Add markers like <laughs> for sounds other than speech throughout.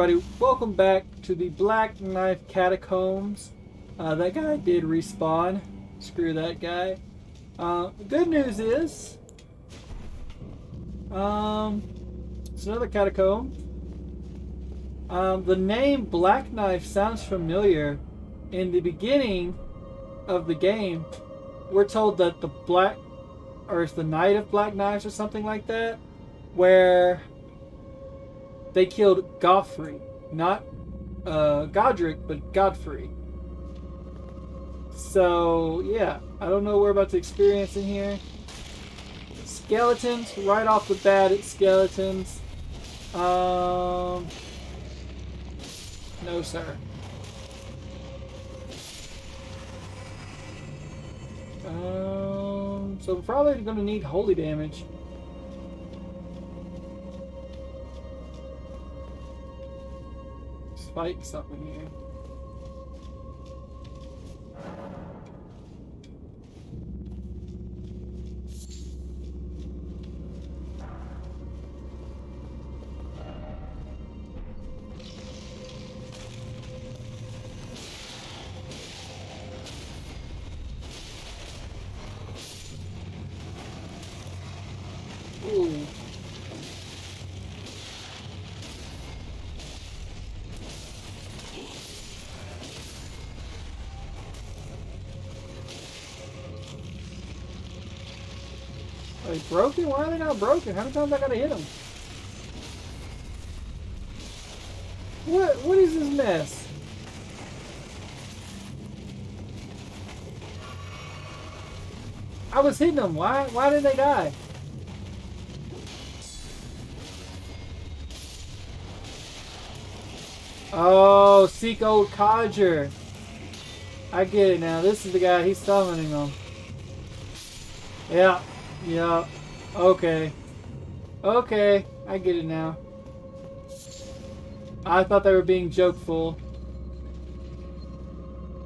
Everybody, welcome back to the Black Knife Catacombs. Uh, that guy did respawn. Screw that guy. Uh, good news is, um, it's another catacomb. Um, the name Black Knife sounds familiar. In the beginning of the game, we're told that the Black, or it's the Knight of Black Knives or something like that, where they killed Godfrey. Not uh, Godric, but Godfrey. So, yeah. I don't know what we're about to experience in here. Skeletons. Right off the bat, it's skeletons. Um... No, sir. Um, so we're probably going to need holy damage. Fight something here. Broken? Why are they not broken? How many times I gotta hit them? What? What is this mess? I was hitting them. Why? Why did they die? Oh, seek old codger. I get it now. This is the guy. He's summoning them. Yeah. Yeah. Okay. Okay. I get it now. I thought they were being jokeful.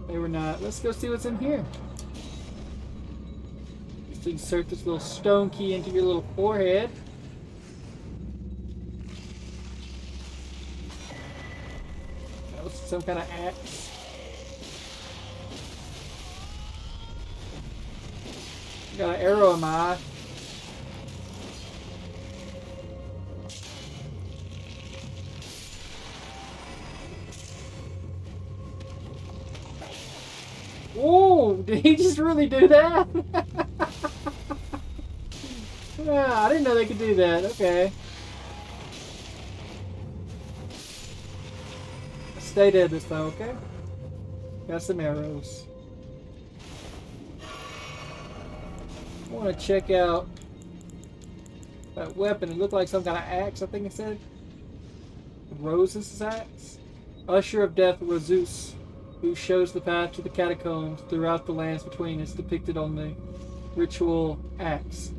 They were not. Let's go see what's in here. Just insert this little stone key into your little forehead. That was some kind of axe. Got an arrow in my eye. Whoa! Did he just really do that? <laughs> I didn't know they could do that. Okay. Stay dead this time, okay? Got some arrows. Want to check out that weapon. It looked like some kind of axe, I think it said. Rosus' axe? Usher of Death Rosus, who shows the path to the catacombs throughout the lands between, is depicted on the ritual axe.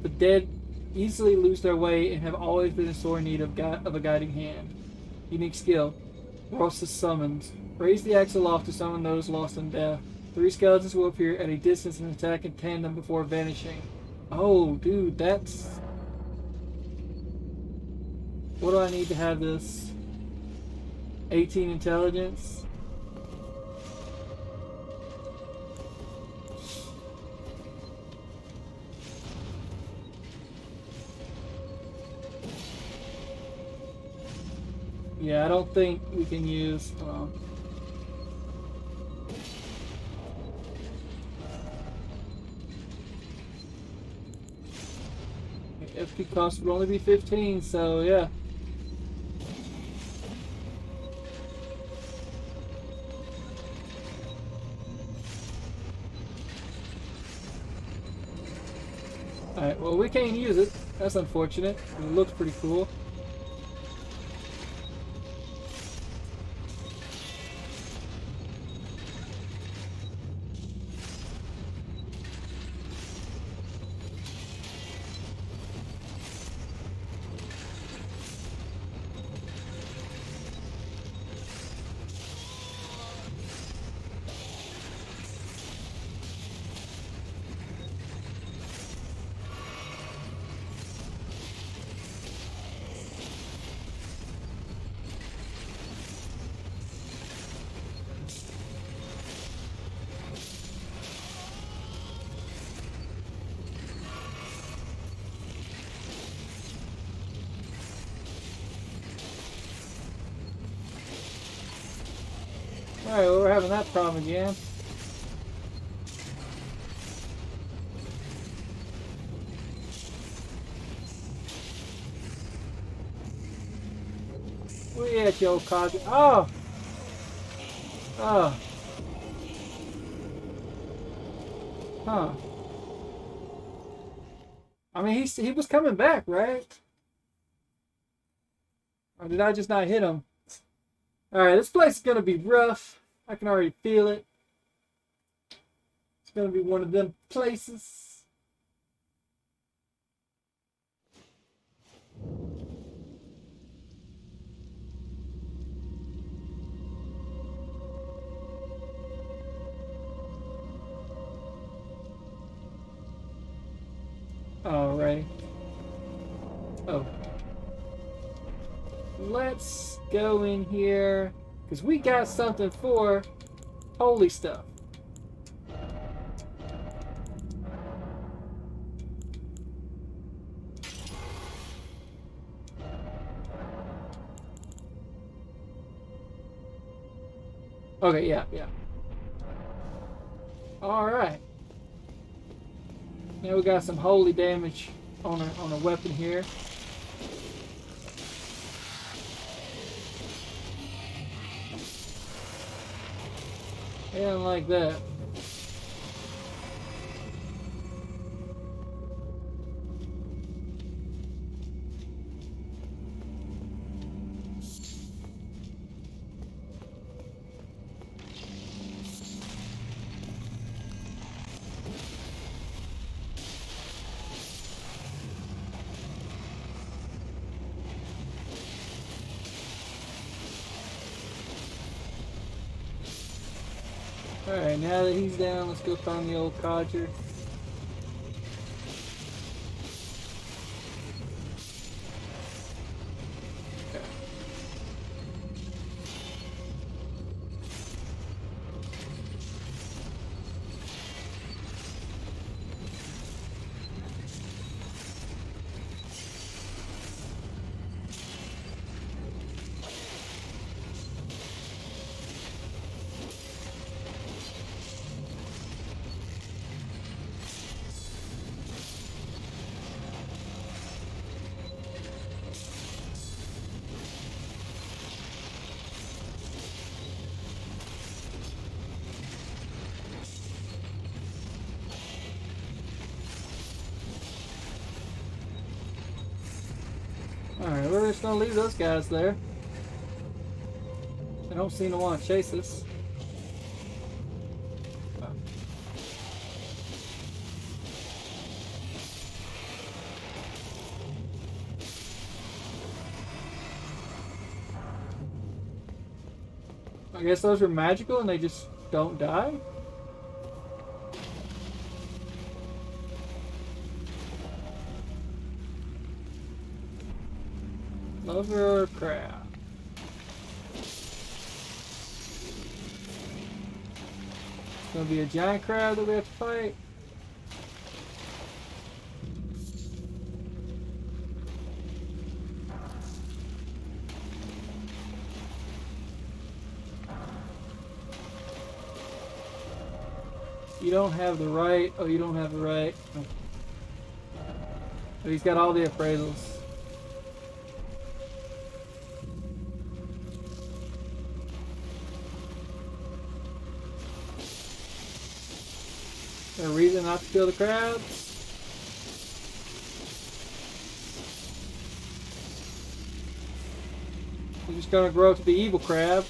The dead easily lose their way and have always been in sore need of, of a guiding hand. Unique skill. Rosus' summons. Raise the axe aloft to summon those lost in death. Three skeletons will appear at a distance and attack in tandem before vanishing. Oh, dude, that's... What do I need to have this? 18 intelligence? Yeah, I don't think we can use... Uh, FP cost would only be 15, so yeah. Alright, well we can't use it. That's unfortunate. It looks pretty cool. Alright, well, we're having that problem again. Where you at, you old? Oh! Oh. Huh. I mean, he, he was coming back, right? Or did I just not hit him? Alright, this place is going to be rough. I can already feel it. It's going to be one of them places. Alright. Oh. Let's go in here. Because we got something for holy stuff. Okay, yeah, yeah. Alright. Now we got some holy damage on a, on a weapon here. Yeah, like that. Now that he's down, let's go find the old codger. Gonna leave those guys there. They don't seem to want to chase us. I guess those are magical and they just don't die? It's gonna be a giant crab that we have to fight. You don't have the right. Oh, you don't have the right. Oh, he's got all the appraisals. A not to kill the crabs? They're just gonna grow to be evil crabs.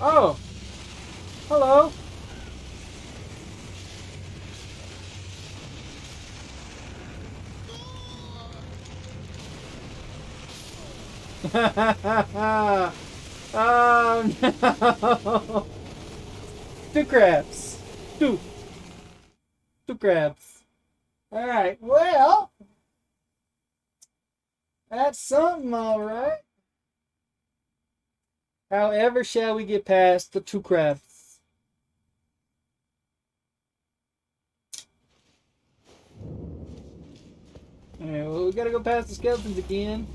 Oh! Hello? <laughs> oh no! <laughs> Two crabs. Two. Two crabs. Alright, well. That's something, alright. However, shall we get past the two crabs? Alright, well, we gotta go past the skeletons again.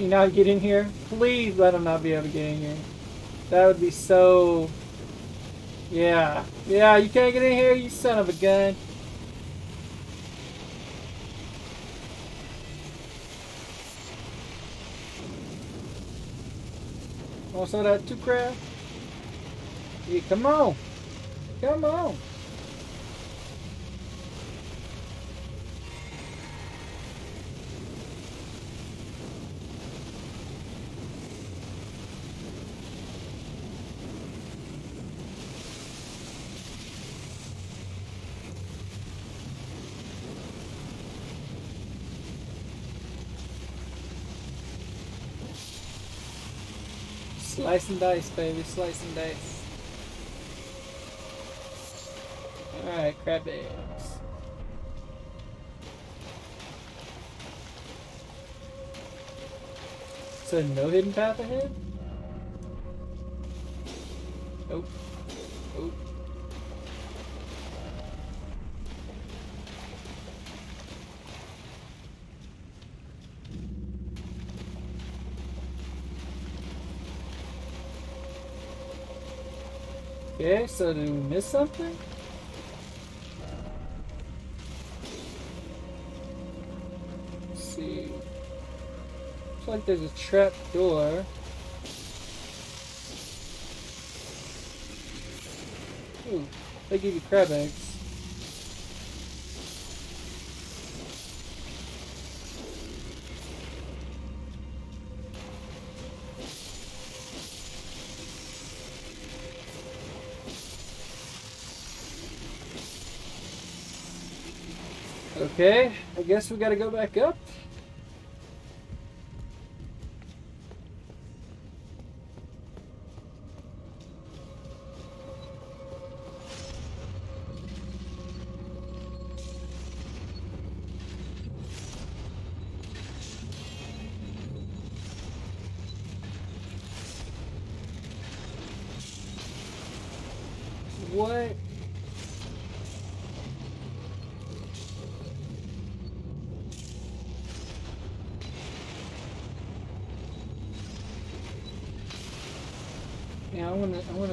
You not get in here? Please let him not be able to get in here. That would be so... Yeah. Yeah, you can't get in here, you son of a gun. Also that two crab? Yeah, come on. Come on. Slice and dice, baby. Slice and dice. Alright, crab eggs. So no hidden path ahead? Nope. Nope. Okay, so did we miss something? Let's see. Looks like there's a trap door. Ooh, they give you crab eggs. Okay, I guess we gotta go back up.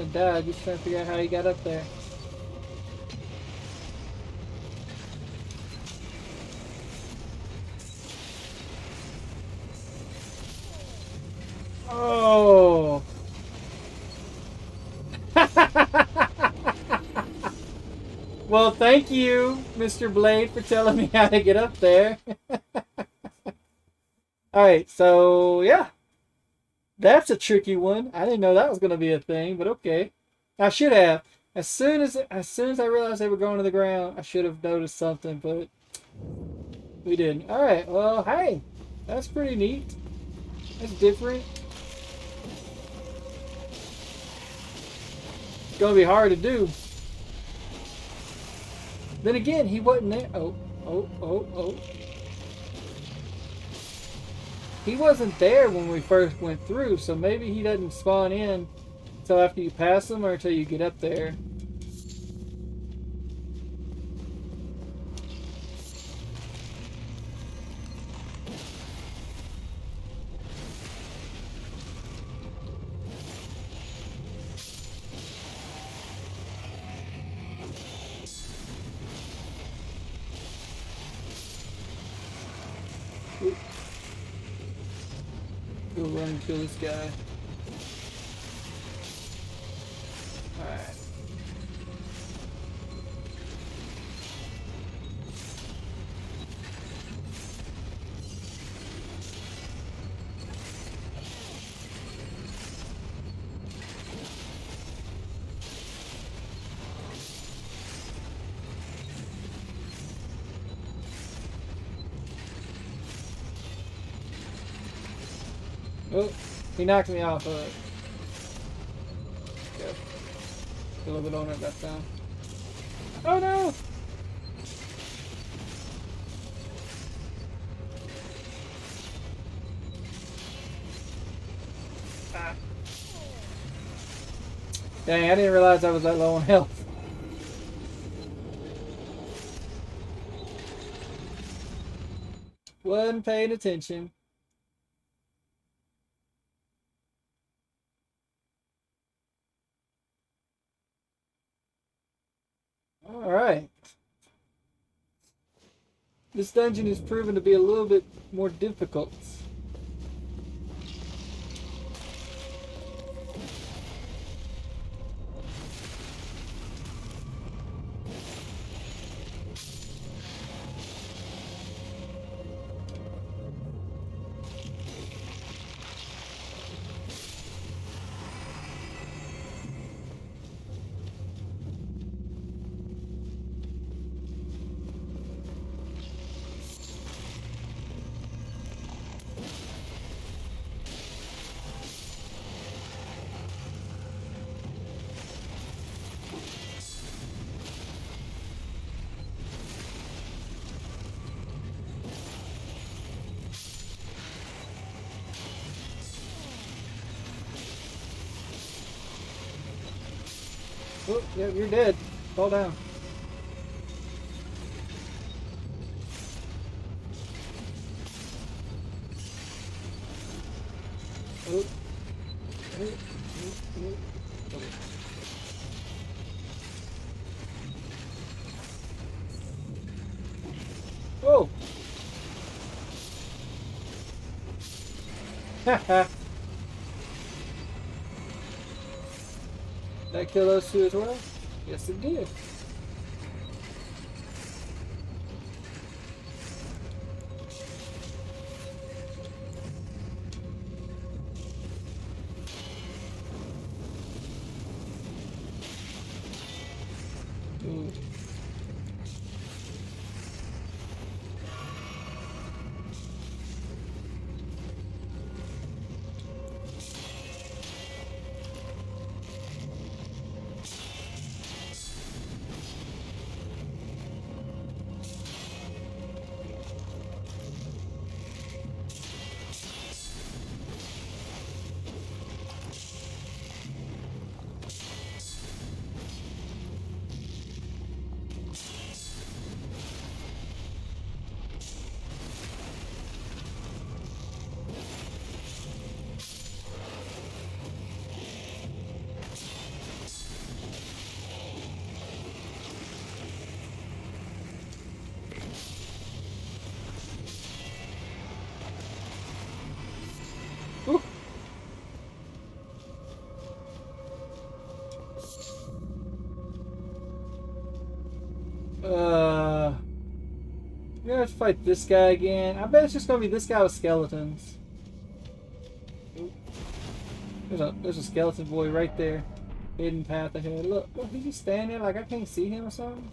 like Doug. He's trying to figure out how he got up there. Oh. <laughs> well, thank you, Mr. Blade, for telling me how to get up there. <laughs> All right, so yeah. That's a tricky one. I didn't know that was going to be a thing, but okay. I should have. As soon as as soon as I realized they were going to the ground, I should have noticed something, but we didn't. All right. Well, hey, that's pretty neat. That's different. It's gonna be hard to do. Then again, he wasn't there. Oh, oh, oh, oh. He wasn't there when we first went through, so maybe he doesn't spawn in until after you pass him or until you get up there. Kill this guy. He knocked me off of it. Good. A little bit on it that time. Oh no! Ah. Dang, I didn't realize I was that low on health. Wasn't paying attention. Alright. This dungeon is proven to be a little bit more difficult. Yeah, you're dead. Fall down. Kill those two as well? Yes, it did. Have to fight this guy again. I bet it's just gonna be this guy with skeletons. There's a there's a skeleton boy right there. Hidden path ahead. Look, look, he's just standing there like I can't see him or something.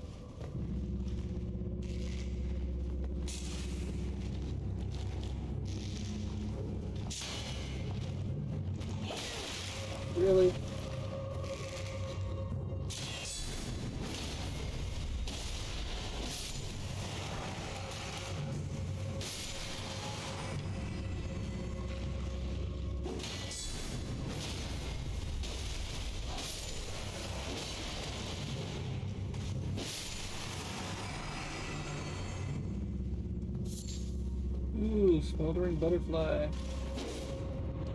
Smoldering butterfly.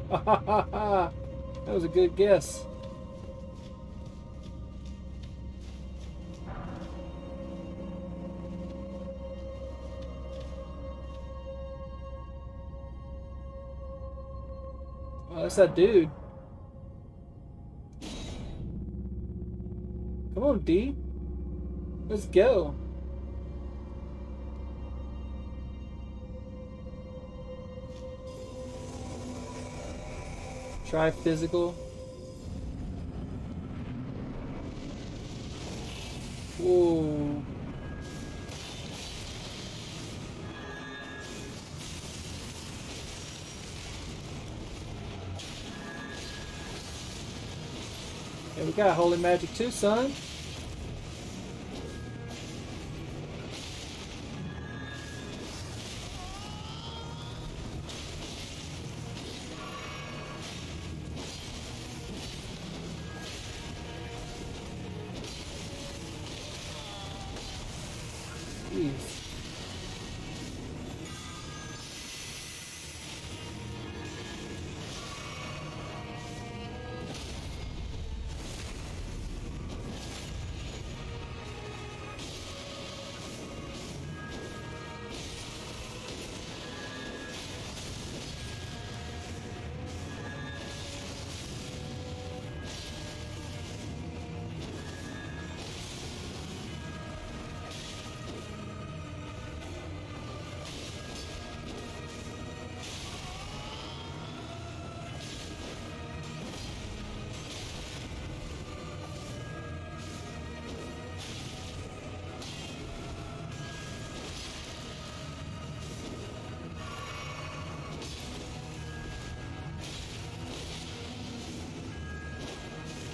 Ha ha ha ha! That was a good guess. Oh, that's that dude. Come on, D. Let's go. Try physical. Whoa. Okay, we got holy magic too, son.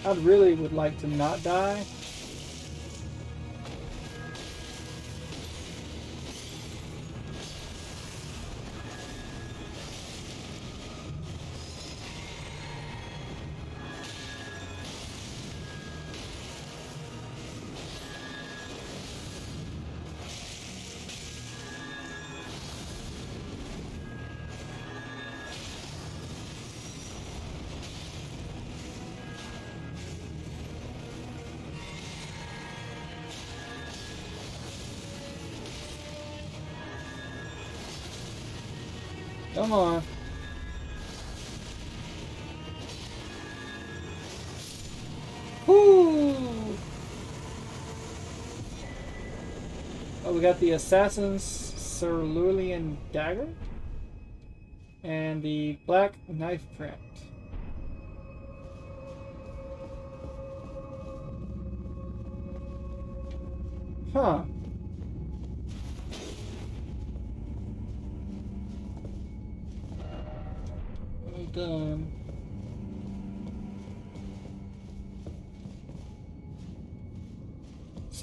I really would like to not die. Come on. Whoo! Oh, we got the Assassin's Cerulean Dagger and the Black Knife Print.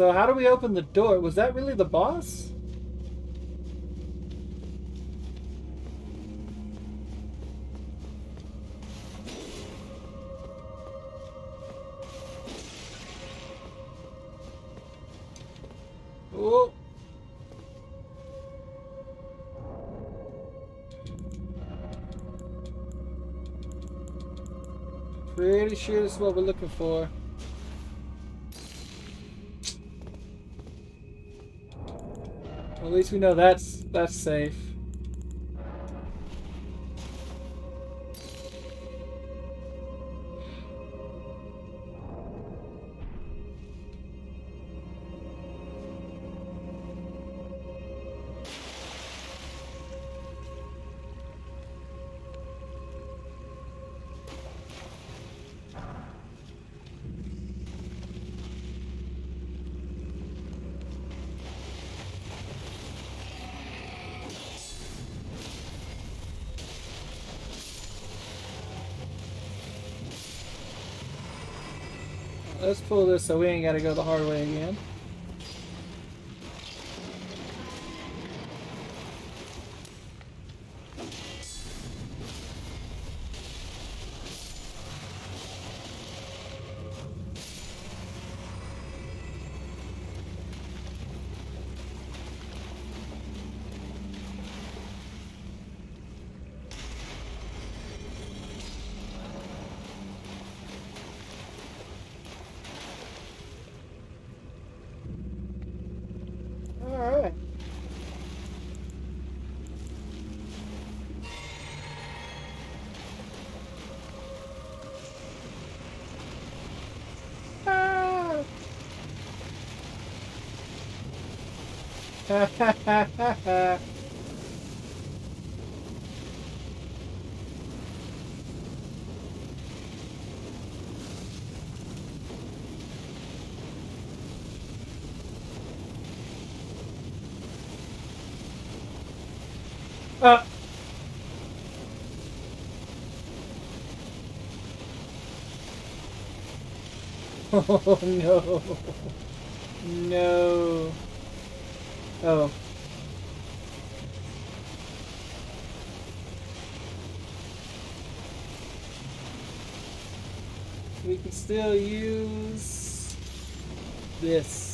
So how do we open the door? Was that really the boss? Oh. Pretty sure this is what we're looking for. Least we know that's that's safe. Let's pull this so we ain't gotta go the hard way again. Uh. <laughs> Oh no. No. Oh. We can still use this.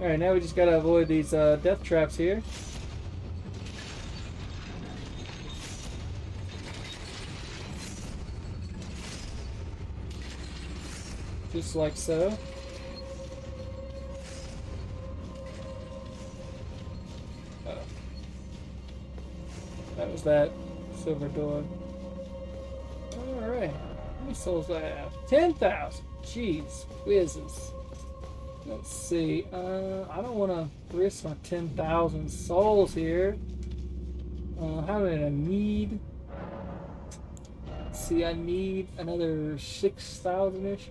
Alright, now we just gotta avoid these uh, death traps here. Just like so. Oh. That was that silver door. Alright. How many souls do I have? 10,000! Jeez, whizzes. Let's see. Uh, I don't want to risk my 10,000 souls here. Uh, how many I need? Let's see, I need another 6,000-ish.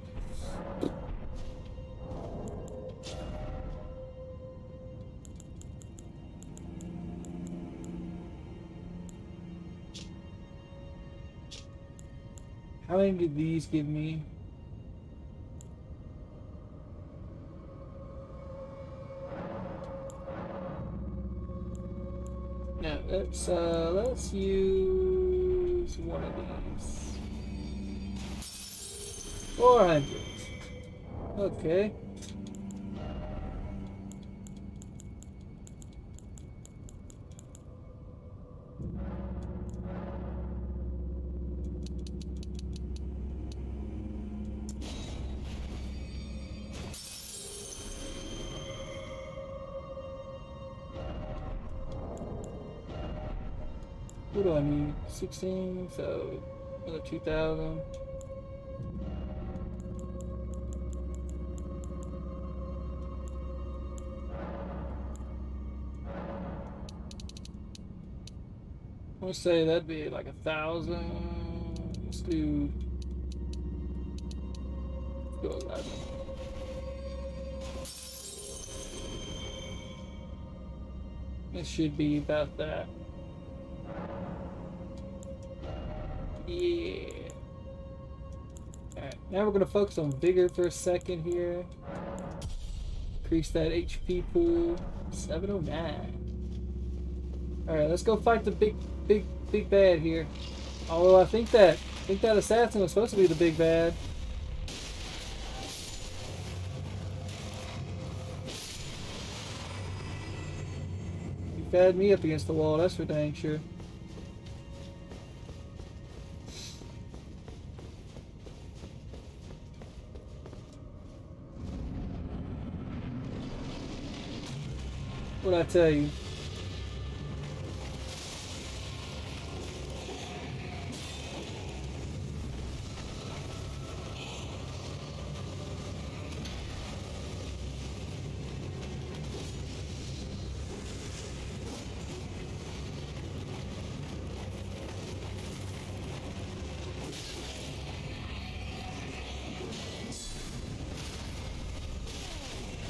How many did these give me? Let's uh let's use one of these. Four hundred. Okay. 16, so another 2,000. Let's say that'd be like a thousand. Let's do. Let's go 11. It should be about that. Yeah. Alright, now we're gonna focus on vigor for a second here. Increase that HP pool. 709. Alright, let's go fight the big, big, big bad here. Although I think that, I think that assassin was supposed to be the big bad. He fed me up against the wall, that's for dang sure. What'd I tell you?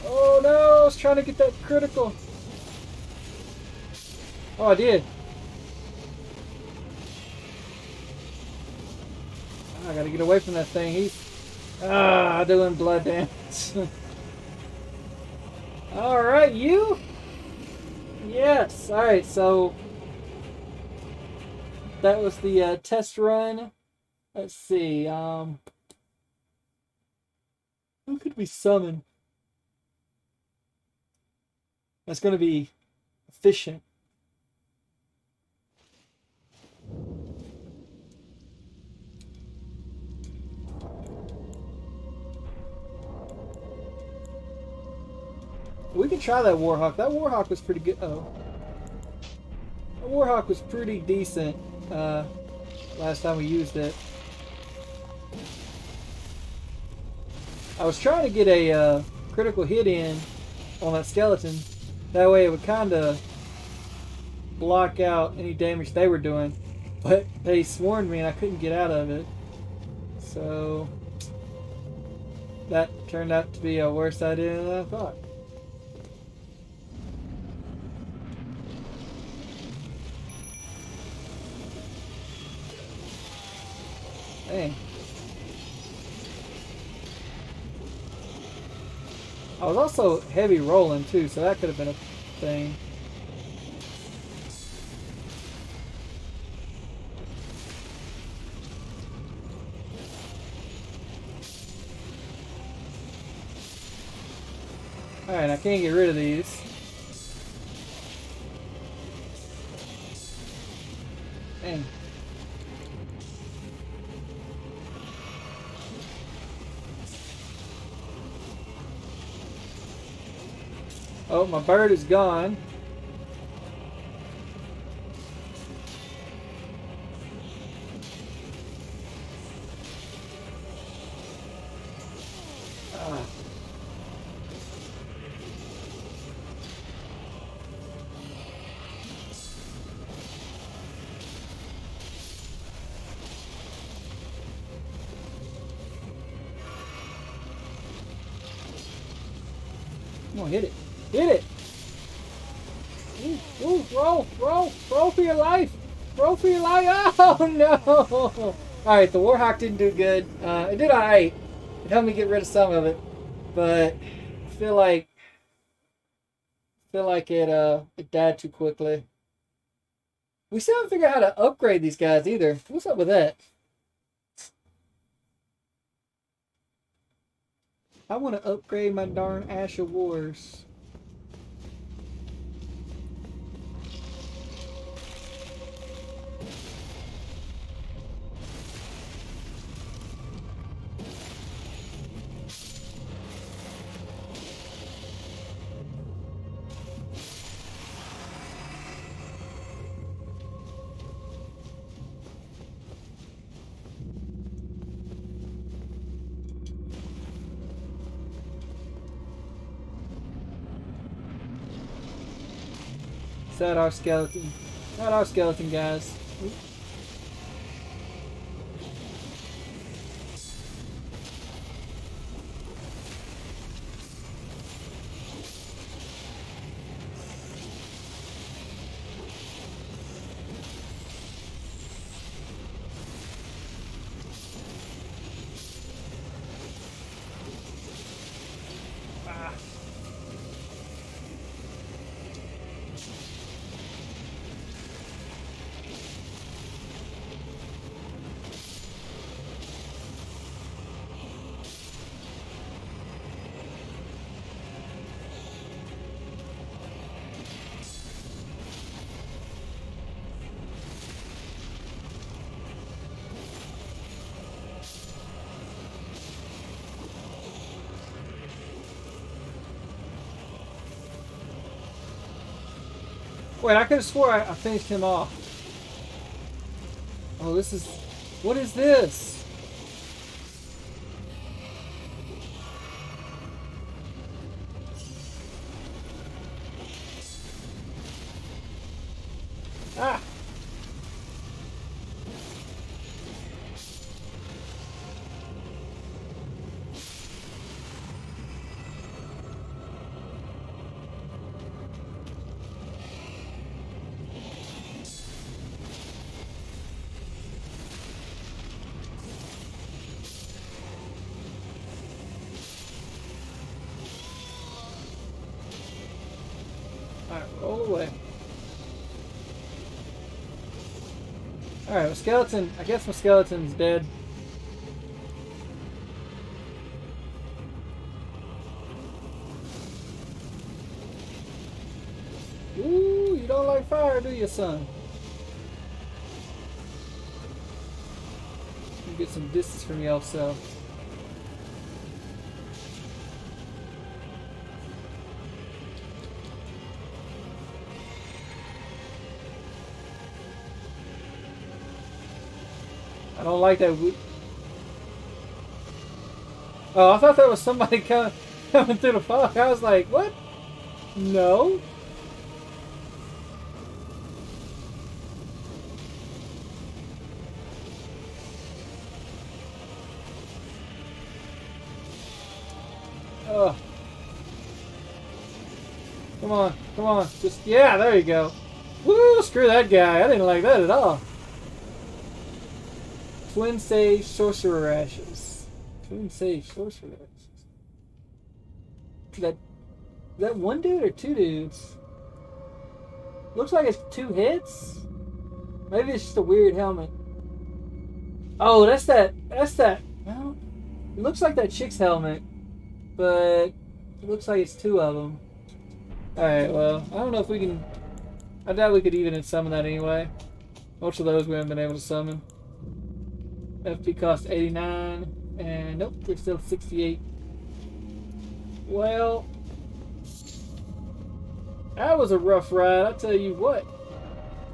Oh no, I was trying to get that critical. Oh, I did. I gotta get away from that thing. He's ah doing blood dance. <laughs> All right, you. Yes. All right. So that was the uh, test run. Let's see. Um, who could we summon? That's going to be efficient. We could try that Warhawk. That Warhawk was pretty good. Oh. That Warhawk was pretty decent uh, last time we used it. I was trying to get a uh, critical hit in on that skeleton. That way it would kind of block out any damage they were doing. But they swarmed me and I couldn't get out of it. So that turned out to be a worse idea than I thought. I was also heavy rolling too, so that could have been a thing. Alright, I can't get rid of these. Oh, my bird is gone. Ah. Come on, hit it. For your life! Roll for your life! <laughs> Oh no! Alright, the Warhawk didn't do good. Uh, it did alright. It helped me get rid of some of it. But I feel like I feel like it uh it died too quickly. We still haven't figured out how to upgrade these guys either. What's up with that? I want to upgrade my darn Ash of Wars. That our skeleton? Not our skeleton, guys. Wait, I could have swore I, I finished him off. Oh, this is... What is this? Skeleton, I guess my skeleton's dead. Ooh, you don't like fire, do you, son? You get some distance from yourself. I don't like that. Oh, I thought that was somebody <laughs> coming coming through the fog. I was like, what? No. Oh. Come on, come on. Just, yeah, there you go. Woo, screw that guy. I didn't like that at all. Sage Sorcerer Ashes. Twin Sage Sorcerer Ashes. That, that one dude or two dudes? Looks like it's two hits? Maybe it's just a weird helmet. Oh, that's that, that's that, well, it looks like that chick's helmet, but it looks like it's two of them. Alright, well, I don't know if we can, I doubt we could even summon that anyway. Most of those we haven't been able to summon. FP cost 89, and nope, we're still 68. Well, that was a rough ride, I tell you what.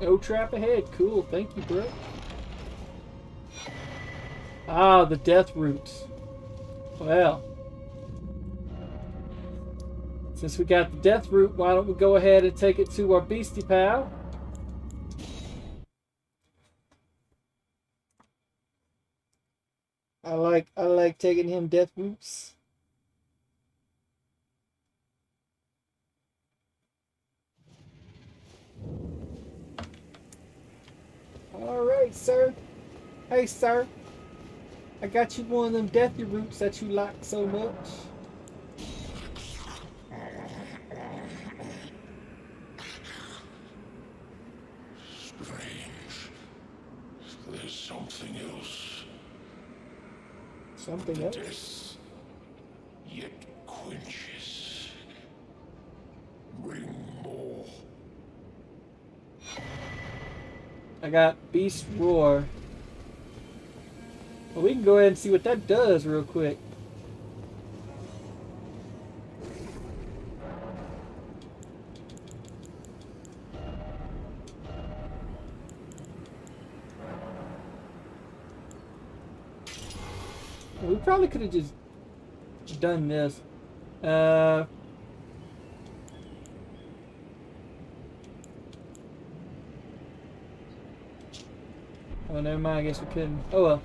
No trap ahead, cool, thank you, bro. Ah, the death roots. Well, since we got the death root, why don't we go ahead and take it to our beastie pal? I like I like taking him death roots. All right, sir. Hey, sir. I got you one of them deathy roots that you like so much. Strange. There's something else. Something else. Yet quenches. Bring more. I got Beast Roar. Well, we can go ahead and see what that does real quick. We probably could have just done this. Uh, oh, never mind. I guess we couldn't. Oh well.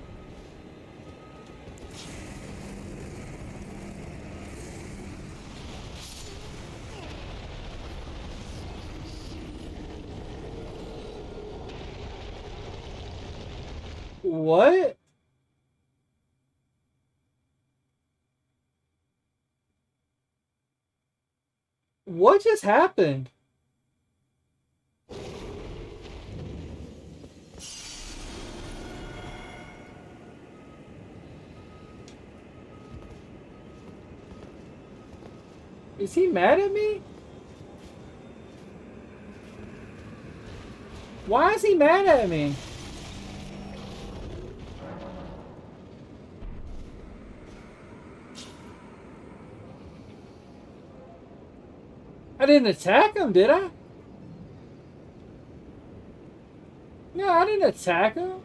What? What just happened? Is he mad at me? Why is he mad at me? I didn't attack him, did I? No, I didn't attack him.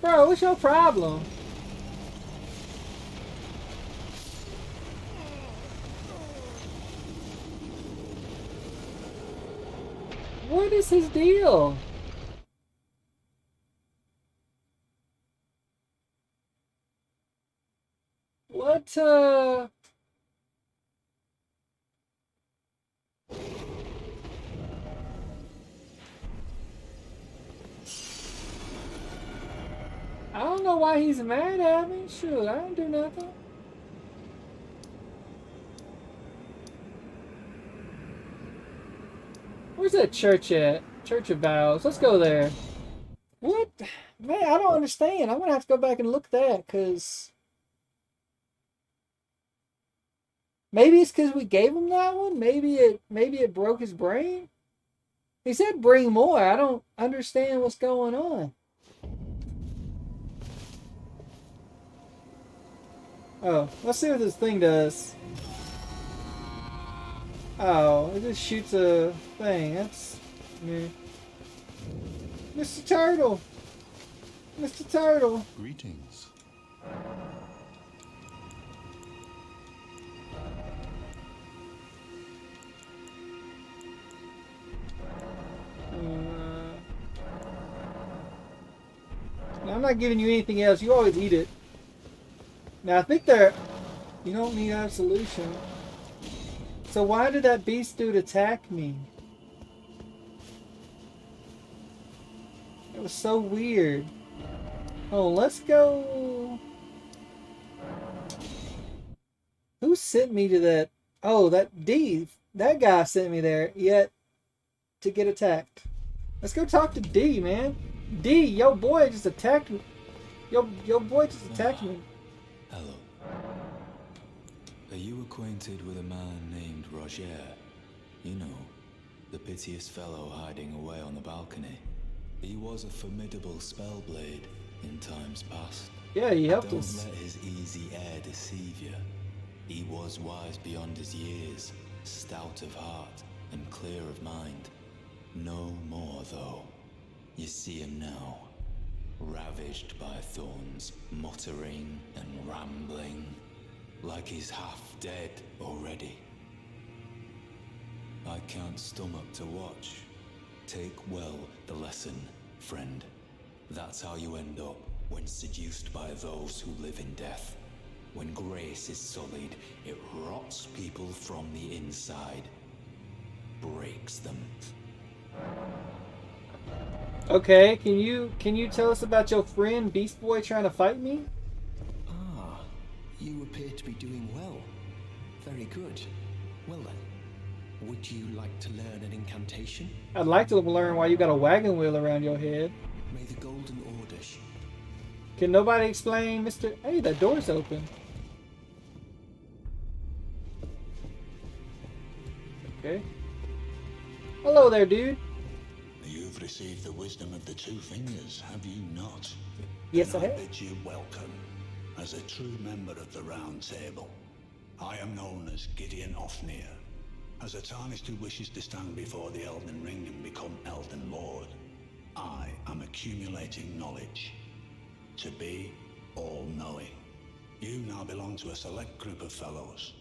Bro, what's your problem? What is his deal? Why he's mad at me. Shoot, I didn't do nothing. Where's that church at? Church of Vows. Let's go there. What? Man, I don't understand. I'm gonna have to go back and look at that, because... Maybe it's because we gave him that one? Maybe it maybe it broke his brain? He said bring more. I don't understand what's going on. Oh, let's see what this thing does. Oh, it just shoots a thing. That's me. Mr. Turtle! Mr. Turtle! Greetings. Uh, I'm not giving you anything else. You always eat it. Now, I think they're... You don't need absolution. So why did that beast dude attack me? It was so weird. Oh, let's go... Who sent me to that? Oh, that D. That guy sent me there. Yet, to get attacked. Let's go talk to D, man. D, yo boy just attacked me. Yo, yo boy just attacked me. Hello. Are you acquainted with a man named Rogier? You know, the piteous fellow hiding away on the balcony. He was a formidable spellblade in times past. Yeah, he helped Don't us. let his easy air deceive you. He was wise beyond his years, stout of heart, and clear of mind. No more, though. You see him now, ravaged by thorns, muttering and rambling, like he's half dead already. I can't stomach to watch. Take well the lesson, friend. That's how you end up when seduced by those who live in death. When grace is sullied, it rots people from the inside, breaks them. Okay, can you can you tell us about your friend Beast Boy trying to fight me? Ah, you appear to be doing well. Very good. Well then, would you like to learn an incantation? I'd like to learn why you got a wagon wheel around your head. May the Golden Order Can nobody explain, Mister? Hey, that door's open. Okay. Hello there, dude. You've received the wisdom of the two fingers, have you not? Yes, I And have. bid you welcome as a true member of the Round Table. I am known as Gideon Ofnir, as a tarnished who wishes to stand before the Elden Ring and become Elden Lord. I am accumulating knowledge to be all-knowing. You now belong to a select group of fellows.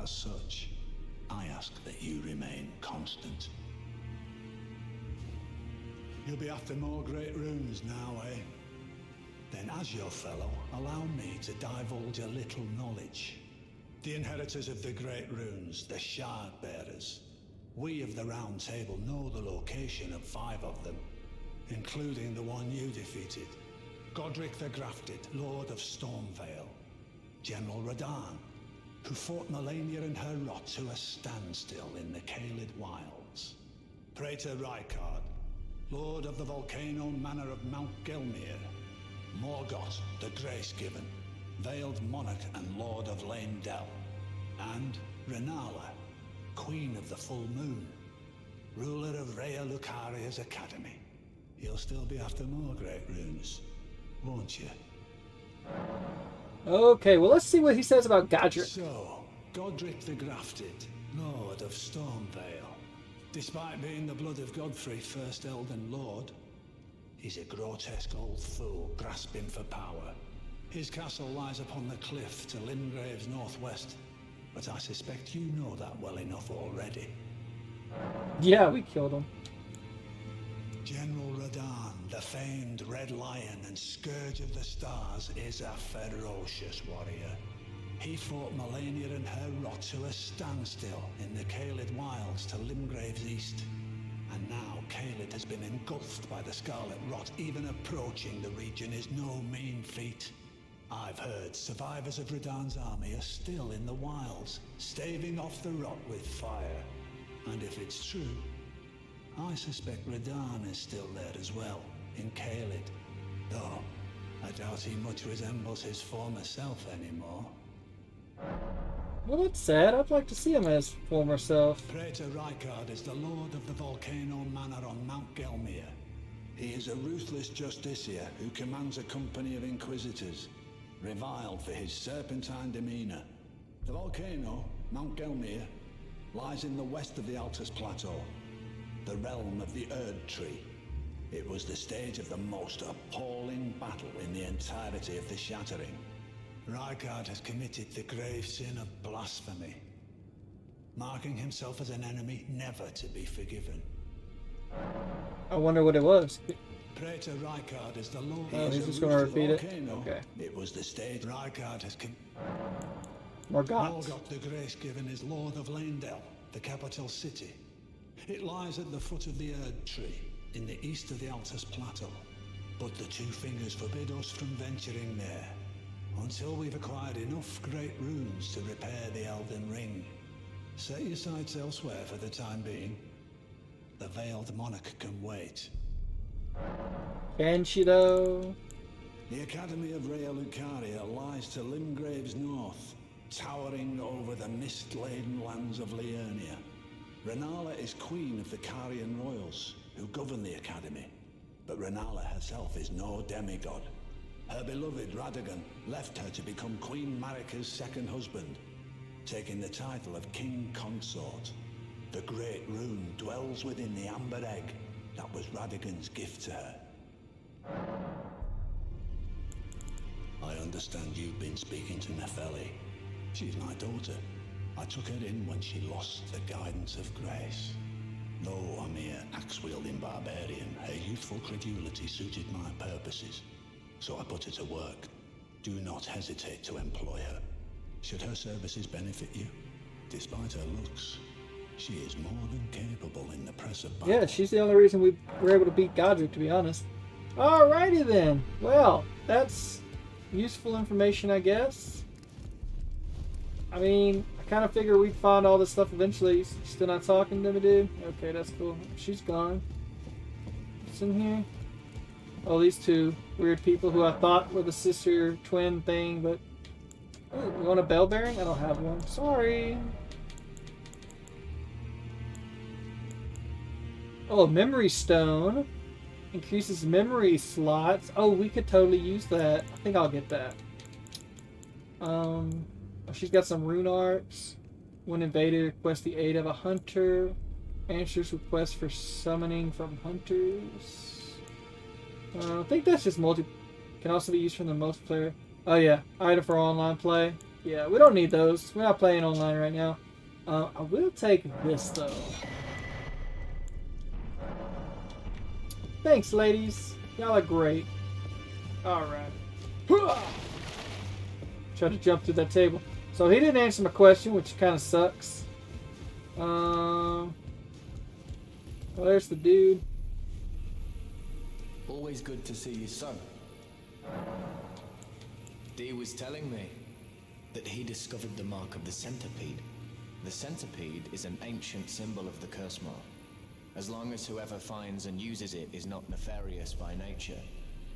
As such, I ask that you remain constant. You'll be after more great runes now, eh? Then as your fellow, allow me to divulge a little knowledge. The inheritors of the great runes, the shard bearers. We of the Round Table know the location of five of them, including the one you defeated. Godrick the Grafted, Lord of Stormveil. General Radahn, who fought Malenia and her rot to a standstill in the Caelid Wilds. Praetor Rykard, Lord of the volcano manor of Mount Gelmir. Morgott, the Grace Given, Veiled Monarch and Lord of Leyndell. And Renala, Queen of the Full Moon, ruler of Raya Lucaria's Academy. You'll still be after more great runes, won't you? Okay, well let's see what he says about Godrick. So, Godrick the Grafted, Lord of Stormveil. Despite being the blood of Godfrey, first Elden Lord, he's a grotesque old fool grasping for power. His castle lies upon the cliff to Limgrave's northwest, but I suspect you know that well enough already. Yeah, we killed him. General Radahn, the famed Red Lion and Scourge of the Stars, is a ferocious warrior. He fought Malenia and her rot to a standstill in the Caelid Wilds to Limgrave's east. And now Caelid has been engulfed by the Scarlet Rot. Even approaching the region is no mean feat. I've heard survivors of Radahn's army are still in the wilds, staving off the rot with fire. And if it's true, I suspect Radahn is still there as well, in Caelid. Though, I doubt he much resembles his former self anymore. Well, that's sad. I'd like to see him as former self. Praetor Rykard is the lord of the Volcano Manor on Mount Gelmir. He is a ruthless justiciar who commands a company of inquisitors, reviled for his serpentine demeanor. The volcano, Mount Gelmir, lies in the west of the Altus Plateau, the realm of the Erd Tree. It was the stage of the most appalling battle in the entirety of the Shattering. Rykard has committed the grave sin of blasphemy, marking himself as an enemy never to be forgiven. I wonder what it was. Praetor Rykard is the lord Oh, he's just gonna Rooster repeat it? Okay. It was the stage Rykard has com- Morgott. Morgoth the Grace given is Lord of Leyndell, the capital city. It lies at the foot of the Erd Tree, in the east of the Altus Plateau. But the Two Fingers forbid us from venturing there, until we've acquired enough great runes to repair the Elden Ring. Set your sights elsewhere for the time being. The Veiled Monarch can wait. Though? The Academy of Raya Lucaria lies to Limgrave's north, towering over the mist-laden lands of Liurnia. Renala is queen of the Carian royals, who govern the Academy. But Renala herself is no demigod. Her beloved Radagon left her to become Queen Marika's second husband, taking the title of King Consort. The Great Rune dwells within the Amber Egg that was Radagon's gift to her. I understand you've been speaking to Nefeli. She's my daughter. I took her in when she lost the guidance of grace. Though a mere axe-wielding barbarian, her youthful credulity suited my purposes. So I put her to work. Do not hesitate to employ her. Should her services benefit you, despite her looks, she is more than capable in the press of battle. Yeah, she's the only reason we were able to beat Godrick, to be honest. Alrighty then. Well, that's useful information, I guess. I mean, I kind of figure we'd find all this stuff eventually. Still not talking to me, dude? Okay, that's cool. She's gone. What's in here? Oh, these two weird people who I thought were the sister twin thing, but... Ooh, you want a bell bearing? I don't have one. Sorry. Oh, memory stone. Increases memory slots. Oh, we could totally use that. I think I'll get that. Um, oh, she's got some rune arts. When invaded, request the aid of a hunter. Answers requests for summoning from hunters. Uh, I think that's just multi. Can also be used for the multiplayer. Oh yeah, item for online play. Yeah, we don't need those. We're not playing online right now. Uh, I will take this though. Thanks, ladies. Y'all are great. Alright. Try to jump through that table. So he didn't answer my question, which kind of sucks. Um. Well, there's the dude. Always good to see you, son. Dee was telling me that he discovered the mark of the centipede. The centipede is an ancient symbol of the curse mark. As long as whoever finds and uses it is not nefarious by nature,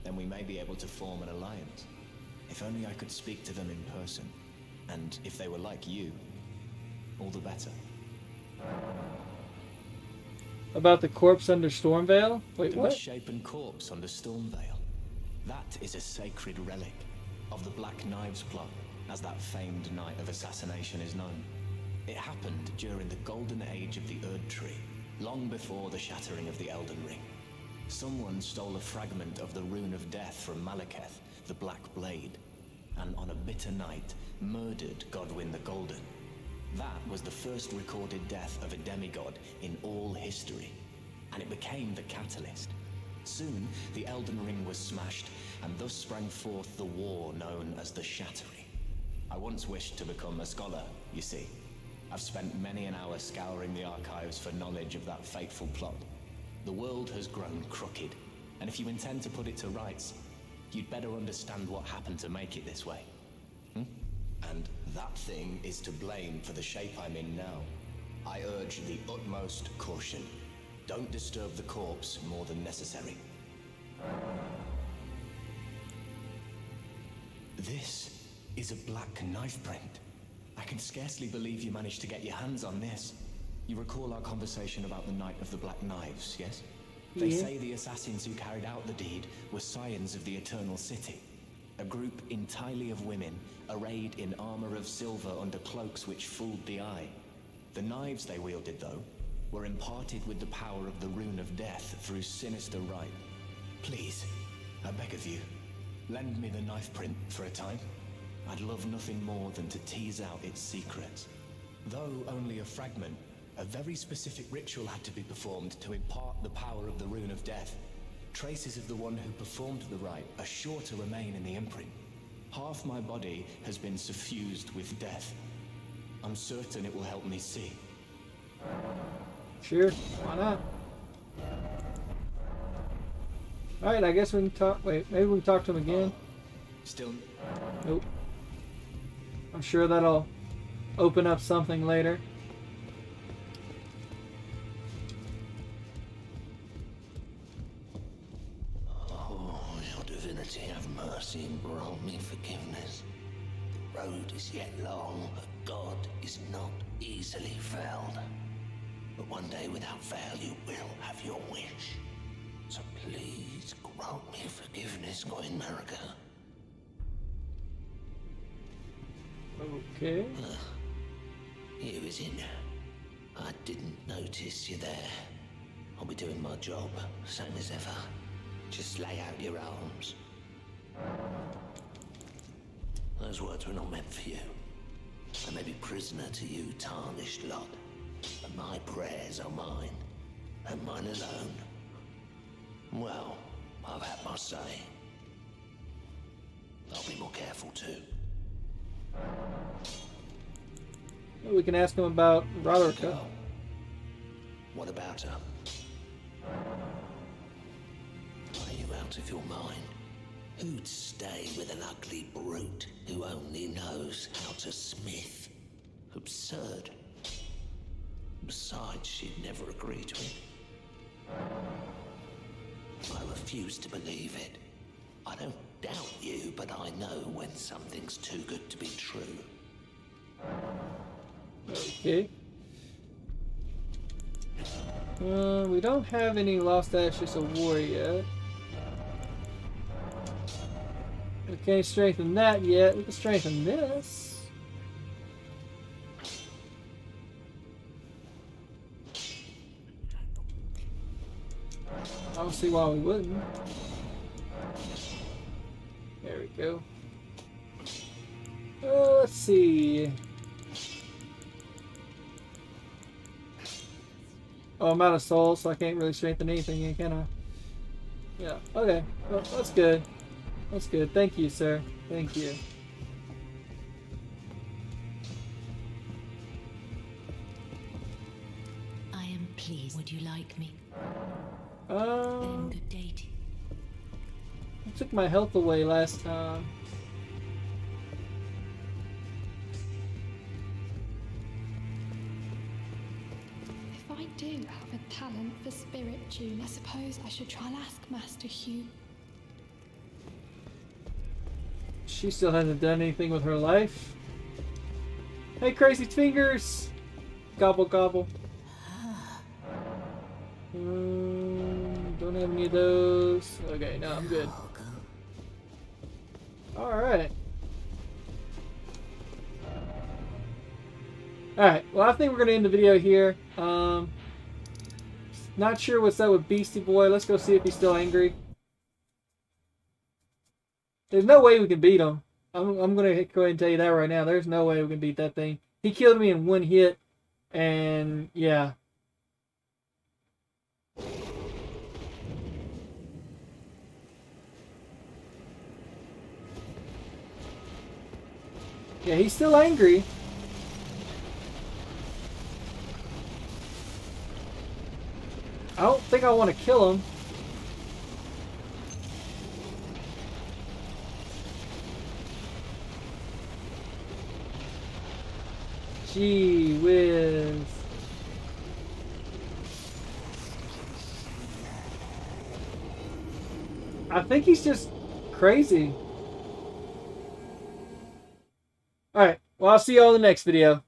then we may be able to form an alliance. If only I could speak to them in person. And if they were like you, all the better. About the corpse under Stormveil? Wait, The what? misshapen corpse under Stormveil. That is a sacred relic of the Black Knives plot, as that famed night of assassination is known. It happened during the golden age of the Erd Tree, long before the shattering of the Elden Ring. Someone stole a fragment of the Rune of Death from Maliketh, the Black Blade, and on a bitter night, murdered Godwin the Golden. That was the first recorded death of a demigod in all history, and it became the catalyst. Soon, the Elden Ring was smashed, and thus sprang forth the war known as the Shattering. I once wished to become a scholar, you see. I've spent many an hour scouring the archives for knowledge of that fateful plot. The world has grown crooked, and if you intend to put it to rights, you'd better understand what happened to make it this way. Hmm? And that thing is to blame for the shape I'm in now. I urge the utmost caution. Don't disturb the corpse more than necessary. This is a black knife print. I can scarcely believe you managed to get your hands on this. You recall our conversation about the Night of the Black Knives, yes? They Yeah. say the assassins who carried out the deed were scions of the Eternal City. A group entirely of women, arrayed in armor of silver under cloaks which fooled the eye. The knives they wielded, though, were imparted with the power of the Rune of Death through sinister rite. Please, I beg of you, lend me the knife print for a time. I'd love nothing more than to tease out its secrets. Though only a fragment, a very specific ritual had to be performed to impart the power of the Rune of Death. Traces of the one who performed the rite are sure to remain in the imprint. Half my body has been suffused with death. I'm certain it will help me see. Sure, why not? Alright, I guess we can talk. Wait, maybe we can talk to him again. Still, Nope. I'm sure that'll open up something later. Is yet long, God is not easily felled. But one day, without fail, you will have your wish. So please grant me forgiveness, Queen Marika. Okay. Uh, Here is in. I didn't notice you there. I'll be doing my job, same as ever. Just lay out your arms. Those words were not meant for you. I may be prisoner to you, tarnished lot, but my prayers are mine, and mine alone. Well, I've had my say. I'll be more careful too. We can ask him about Roderick. Girl, oh. what about her? Are you out of your mind? Who'd stay with an ugly brute who only knows how to smith? Absurd. Besides, she'd never agree to it. I refuse to believe it. I don't doubt you, but I know when something's too good to be true. Okay. Uh, we don't have any Lost Ashes of War yet. We can't strengthen that yet. We can strengthen this. I don't see why we wouldn't. There we go. Uh, let's see. Oh, I'm out of soul, so I can't really strengthen anything, can I? Yeah, okay. Well, that's good. That's good. Thank you, sir. Thank you. I am pleased. Would you like me? Then Um, good day to you. I took my health away last time. If I do have a talent for spirit tune, I suppose I should try and ask Master Hewg. She still hasn't done anything with her life. Hey, crazy fingers! Gobble gobble. Um, <sighs> don't have any of those. Okay, no, I'm good. Alright. Alright, well, I think we're going to end the video here. Um, Not sure what's up with Beastie Boy. Let's go see if he's still angry. There's no way we can beat him. I'm, I'm going to go ahead and tell you that right now. There's no way we can beat that thing. He killed me in one hit. And, yeah. Yeah, he's still angry. I don't think I want to kill him. Gee whiz. I think he's just crazy. Alright, well I'll see you all in the next video.